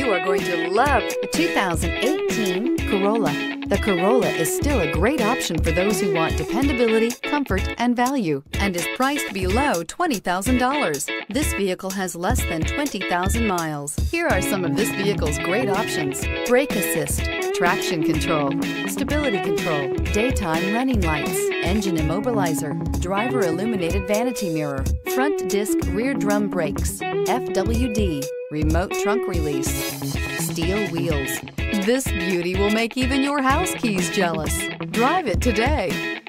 You are going to love the 2018 Corolla. The Corolla is still a great option for those who want dependability, comfort, and value, and is priced below $20,000. This vehicle has less than 20,000 miles. Here are some of this vehicle's great options. Brake assist, traction control, stability control, daytime running lights, engine immobilizer, driver illuminated vanity mirror, front disc rear drum brakes, FWD, remote trunk release, steel wheels. This beauty will make even your house keys jealous. Drive it today.